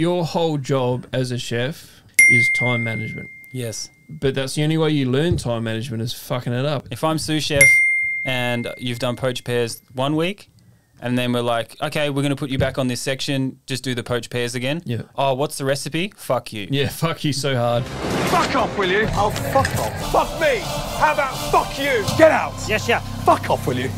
your whole job as a chef is time management. Yes. But that's the only way you learn time management is fucking it up. If I'm sous chef and you've done poached pears one week, and then we're like, okay, we're going to put you back on this section, just do the poached pears again. Yeah. Oh, what's the recipe? Fuck you. Yeah, fuck you so hard. Fuck off, will you? Oh, fuck off. Fuck me. How about fuck you? Get out. Yes, yeah. Fuck off, will you?